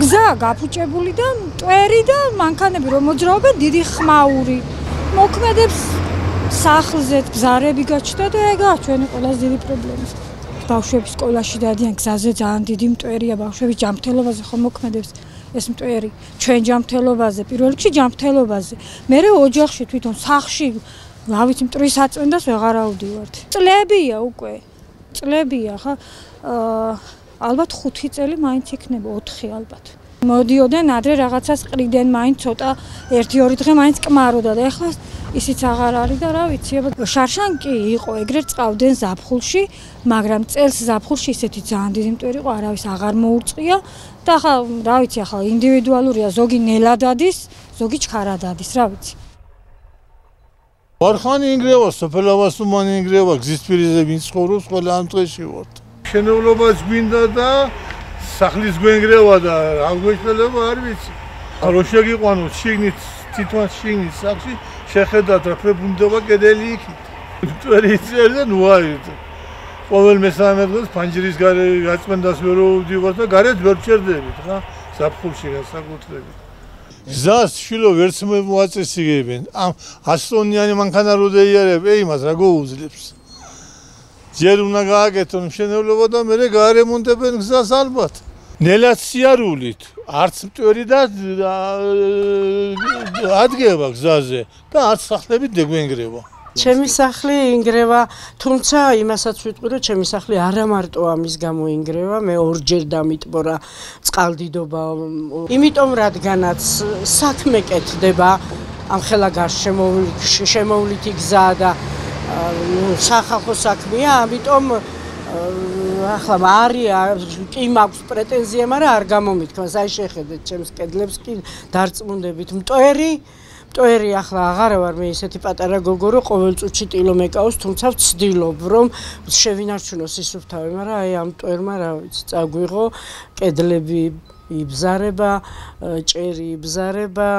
გზა გაფუჭებული და მტვერი და მანქანები რომ მოძრაობენ დიდი ხმაური. მოქმედებს სახლზე ბზარები გაჩნდა და ეგაა ჩვენი ყველაზე დიდი პრობლემა. ბავშვები სკოლაში დადიან გზაზე ძალიან დიდი მტვერია ბავშვები ჯანმრთელობაზე ხომ მოქმედებს ეს მტვერი ჩვენ ჯანმრთელობაზე პირველ რიგში ჯანმრთელობაზე მე ოჯახში თვითონ სახში რა ვიცი მტრის აწვენდას ვეღარ ავდივართ წლებია უკვე წლებია ხა ალბათ 5 წელი მაინც იქნება 4 ალბათ. მოდიოდნენ ადრე რაღაცას ყრიდენ მაინც ცოტა 1-2 დღე მაინც კმაროდა და ეხლა ისიც აღარ არის და რა ვიცი აბა შარშან კი იყო ეგრეთ წავდნენ ზაფხულში მაგრამ წელს ზაფხულში ისეთი ძალიან დიდი მტვერი იყო არავის აღარ მოურწყია და ახლა რა ვიცი ახლა ინდივიდუალურია ზოგი ნელადადის ზოგი ჩქარადადის რა ვიცი. ვარხანი ინგრევა სოფელავას უმანი ინგრევა გზის პირზე ვინც ხოვრობს ყველა ამ დღეში ვართ შენებლობაც გვინდა და სახლის გვენგრევა და რა გვეშველება არ ვიცი. რო შეგიყვანოთ შიგნით თვითონ შიგნით სახში შეხედათ რა ფებუნდება კედელი იქით. მტვერი წერდა ნუ აი ყოველ მესამე დღეს ფანჯრის გარე გაწმენდას ვერ ვდივარ და გარეთ ვერ ჩერდებით რა საფხულში გასაკუთრებით გზას შილო ვერც მოაწესრიგებენ ამ ასტონიანი მანქანა რო დაიარებ ეი მას რა გოუძლებს ჯერ უნდა გააკეთონ მშენებლობა და მე გარემონტებენ გზას ალბათ. ნელაც სიარულით არც მტვერი და ადგება გზაზე და არც სახლებით დეგვენგრევა ჩემი სახლი ინგრევა თუმცა იმასაც ვიტყვი რომ ჩემი სახლი არა მარტო ამის გამო ინგრევა მე ორჯერ დამიტბორა წყალდიდობა. იმიტომ რადგანაც საქმე კეთდება ამ ხელა გარშემოვლით შემოვლითი გზა და სახალხო საქმეა ამიტომ ახლა არია კი მაქვს პრეტენზია, მაგრამ არ გამომითქვას. აი შეხედეთ ჩემს კედლებს კი დარწმუნდებით. მტვერი, მტვერი ახლა აღარა ვარ მე ისეთი პატარა გოგო, რომ ყოველ წუთში ტილო მეკავს, თუმცა ვცდილობ, რომ შევინარჩუნო სისუფთავე, მაგრამ აი ამ მტვერმა რა ვიცი, წაგვიღო კედლები იბზარება, ჭერი იბზარება.